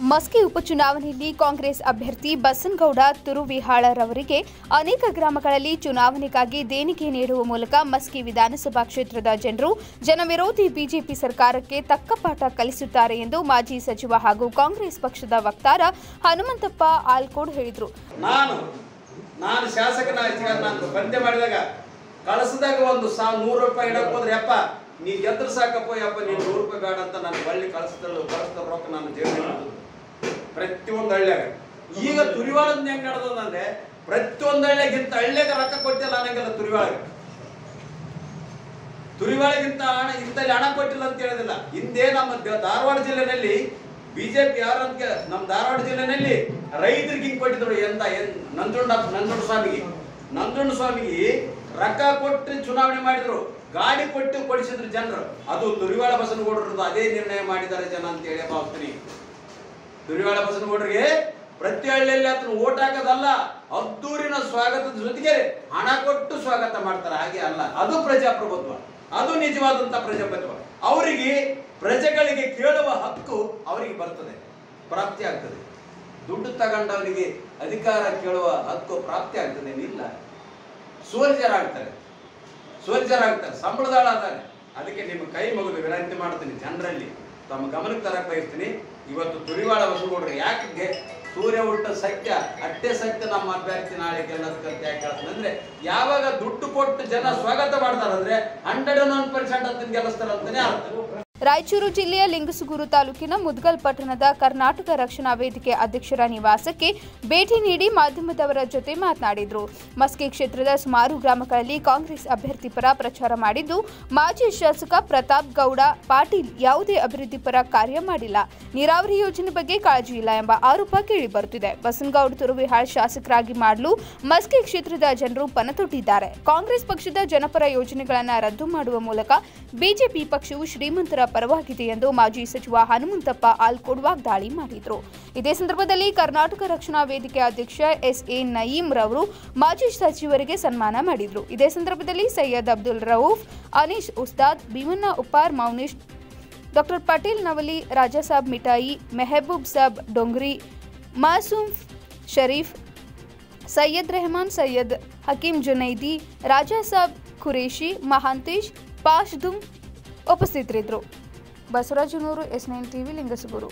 ಮಸ್ಕಿ ಉಪಚುನಾವಣೆಯಲ್ಲಿ ಕಾಂಗ್ರೆಸ್ ಅಭ್ಯರ್ಥಿ ಬಸನಗೌಡ ತುರುವಿಹಾಳರವರಿಗೆ ಅನೇಕ ಗ್ರಾಮಗಳಲ್ಲಿ ಚುನಾವಣೆಗಾಗಿ ದೇಣಿಗೆ ನೀಡುವ ಮೂಲಕ ಮಸ್ಕಿ ವಿಧಾನಸಭಾ ಕ್ಷೇತ್ರದ ಜನರು ಜನವಿರೋಧಿ ಬಿಜೆಪಿ ಸರ್ಕಾರಕ್ಕೆ ತಕ್ಕ ಪಾಠ ಕಲಿಸುತ್ತಾರೆ ಎಂದು ಮಾಜಿ ಸಚಿವ ಹಾಗೂ ಕಾಂಗ್ರೆಸ್ ಪಕ್ಷದ ವಕ್ತಾರ ಹನುಮಂತಪ್ಪ ಆಲ್ಕೋಡ್ ಹೇಳಿದರು. ನಾನು ನಾನು ಸ್ಪರ್ಧೆ ಮಾಡಿದಾಗ ಕಳಿಸಿದಾಗ ಒಂದು ನೂರು ರೂಪಾಯಿ ಯಪ್ಪ, ನೀ ಗೆದ್ರ ಸಾಕಪ್ಪ ಯಪ್ಪ ನೀನು ನೂರು ರೂಪಾಯಿ ಬೇಡ ಅಂತ ನಾನು ಬಳ್ಳಿ ಕಳಿಸ್ದಲ್ಲ ಕಳಿಸ್ದ ರೊಕ್ಕ ನಾನು ಜೇಬಿ ಪ್ರತಿಯೊಂದು ಹಳ್ಳಿಯಾಗ. ಈಗ ತುರಿವಾಳದ ಹೆಂಗ್ ನಡೆದಂದ್ರೆ ಪ್ರತಿಯೊಂದು ಹಳ್ಳಿಗಿಂತ ಹಳ್ಳ್ಯಾಗ ರೊಕ್ಕ ಕೊಟ್ಟಿಲ್ಲ ಅನ್ನಂಗಿಲ್ಲ ತುರಿವಾಳಗ. ತುರಿವಾಳಗಿಂತ ಹಣ, ಇಂತಲ್ಲಿ ಹಣ ಕೊಟ್ಟಿಲ್ಲ ಅಂತ ಹೇಳಿದಿಲ್ಲ. ಹಿಂದೆ ನಮ್ಮ ಧಾರವಾಡ ಜಿಲ್ಲೆನಲ್ಲಿ ಬಿಜೆಪಿ ಯಾರಂತ ನಮ್ಮ ಧಾರವಾಡ ಜಿಲ್ಲೆನಲ್ಲಿ ರೈತರಿಗೆ ಹಿಂಗ್ ಕೊಟ್ಟಿದ್ರು ಎಂತ ಏನ್ ನಂಜುಂಡ ನಂಜುಂಡ ಸ್ವಾಮಿಗೆ. ನಂಜುಂಡ ಸ್ವಾಮಿಗೆ ರೊಕ್ಕ ಕೊಟ್ಟು ಚುನಾವಣೆ ಮಾಡಿದ್ರು. ಗಾಡಿ ಕೊಟ್ಟು ಕೊಡಿಸಿದ್ರು ಜನರು. ಅದು ತುರಿವಾಳ ಬಸನಗೌಡರದ್ದು ಅದೇ ನಿರ್ಣಯ ಮಾಡಿದ್ದಾರೆ ಜನ ಅಂತ ಹೇಳಿ ಭಾವಿಸ್ತೀನಿ. ತುರಿವಾಳ ಬಸನಗೌಡರಿಗೆ ಪ್ರತಿ ಹಳ್ಳಿಯಲ್ಲಿ ಅದನ್ನು ಓಟ್ ಹಾಕೋದಲ್ಲ, ಅದ್ದೂರಿನ ಸ್ವಾಗತದ ಜೊತೆಗೆ ಹಣ ಕೊಟ್ಟು ಸ್ವಾಗತ ಮಾಡ್ತಾರೆ. ಹಾಗೆ ಅಲ್ಲ. ಅದು ಪ್ರಜಾಪ್ರಭುತ್ವ. ಅದು ನಿಜವಾದಂತ ಪ್ರಜಾಪ್ರಭುತ್ವ. ಅವರಿಗೆ ಪ್ರಜೆಗಳಿಗೆ ಕೇಳುವ ಹಕ್ಕು ಅವರಿಗೆ ಬರ್ತದೆ. ಪ್ರಾಪ್ತಿ ಆಗ್ತದೆ. ದುಡ್ಡು ತಗೊಂಡವರಿಗೆ ಅಧಿಕಾರ ಕೇಳುವ ಹಕ್ಕು ಪ್ರಾಪ್ತಿ ಆಗ್ತದೆ. ಇಲ್ಲ ಸೋಲ್ಜರಾಗ್ತಾರೆ ಸೋಲ್ಜರಾಗ್ತಾರೆ ಸಂಬಳದಾಳಾಗ್ತಾರೆ. ಅದಕ್ಕೆ ನಿಮ್ಮ ಕೈ ಮಗು ವಿನಂತಿ ಮಾಡ್ತೀನಿ ಜನರಲ್ಲಿ. ತಮ್ಮ ಗಮನಕ್ಕೆ ತರಕ್ ಬಯಸ್ತೀನಿ. ಇವತ್ತು ತುರಿವಾಳ ಬಸವಗೌಡ್ರು ಯಾಕೆ ಸೂರ್ಯ ಹುಟ್ಟ ಸತ್ಯ, ಅಟ್ಟೆ ಸತ್ಯ ನಮ್ಮ ಅಭ್ಯರ್ಥಿ ನಾಳೆ ಗೆಲ್ಲದಕ್ಕಂತ ಯಾಕೆ ಅಂದ್ರೆ, ಯಾವಾಗ ದುಡ್ಡು ಕೊಟ್ಟು ಜನ ಸ್ವಾಗತ ಮಾಡ್ತಾರಂದ್ರೆ ಹಂಡ್ರೆಡ್ ಒನ್ ಪರ್ಸೆಂಟ್ ಅಂತ ಗೆಲ್ಲಿಸ್ತಾರಂತಾನೆ ಅರ್ಥ. ರಾಯಚೂರು ಜಿಲ್ಲೆಯ ಲಿಂಗಸುಗೂರು ತಾಲೂಕಿನ ಮುದ್ಗಲ್ ಪಟ್ಟಣದ ಕರ್ನಾಟಕ ರಕ್ಷಣಾ ವೇದಿಕೆ ಅಧ್ಯಕ್ಷರ ನಿವಾಸಕ್ಕೆ ಭೇಟಿ ನೀಡಿ ಮಾಧ್ಯಮದವರ ಜೊತೆ ಮಾತನಾಡಿದರು. ಮಸ್ಕಿ ಕ್ಷೇತ್ರದ ಸುಮಾರು ಗ್ರಾಮಗಳಲ್ಲಿ ಕಾಂಗ್ರೆಸ್ ಅಭ್ಯರ್ಥಿ ಪರ ಪ್ರಚಾರ ಮಾಡಿದ್ದು, ಮಾಜಿ ಶಾಸಕ ಪ್ರತಾಪ್ ಗೌಡ ಪಾಟೀಲ್ ಯಾವುದೇ ಅಭಿವೃದ್ಧಿ ಪರ ಕಾರ್ಯ ಮಾಡಿಲ್ಲ. ನೀರಾವರಿ ಯೋಜನೆ ಬಗ್ಗೆ ಕಾಳಜಿ ಇಲ್ಲ ಎಂಬ ಆರೋಪ ಕೇಳಿಬರುತ್ತಿದೆ. ಬಸನಗೌಡ ತುರುವಿಹಾಳ್ ಶಾಸಕರಾಗಿ ಮಾಡಲು ಮಸ್ಕಿ ಕ್ಷೇತ್ರದ ಜನರು ಪಣತೊಟ್ಟಿದ್ದಾರೆ ಕಾಂಗ್ರೆಸ್ ಪಕ್ಷದ ಜನಪರ ಯೋಜನೆಗಳನ್ನು ರದ್ದು ಮಾಡುವ ಮೂಲಕ ಬಿಜೆಪಿ ಪಕ್ಷವು ಶ್ರೀಮಂತರ ಪರವಾಗಿದೆ ಎಂದು ಮಾಜಿ ಸಚಿವ ಹನುಮಂತಪ್ಪ ಆಲ್ಕೋಡ್ ವಾಗ್ದಾಳಿ ಮಾಡಿದರು ಇದೇ ಸಂದರ್ಭದಲ್ಲಿ ಕರ್ನಾಟಕ ರಕ್ಷಣಾ ವೇದಿಕೆ ಅಧ್ಯಕ್ಷ ಎಸ್ ಎ ನಯೀಂ ರವರು ಮಾಜಿ ಸಚಿವರಿಗೆ ಸನ್ಮಾನ ಮಾಡಿದರು ಇದೇ ಸಂದರ್ಭದಲ್ಲಿ ಸೈಯದ್ ಅಬ್ದುಲ್ ರೌಫ್ ಅನೀಶ್ ಉಸ್ತಾದ್ ಭೀಮಣ್ಣ ಉಪ್ಪಾರ್ ಮೌನಿಶ್ ಡಾಕ್ಟರ್ ಪಟೇಲ್ ನವಲಿ ರಾಜಾ ಸಾಬ್ ಮಿಠಾಯಿ ಮೆಹಬೂಬ್ ಸಾಬ್ ಡೊಂಗ್ರಿ ಮಾಸೂಮ್ ಶರೀಫ್ ಸೈಯದ್ ರೆಹಮಾನ್ ಸೈಯದ್ ಹಕೀಂ ಜುನೈದಿ ರಾಜಾ ಸಾಬ್ ಖುರೇಶಿ ಮಹಾಂತೇಶ್ ಪಾಶ್ದುಮ್ ಉಪಸ್ಥಿತರಿದ್ದರು. ಬಸವರಾಜನೂರು ಎಸ್ ನೈನ್ ಟಿವಿ ಲಿಂಗಸಗೂರು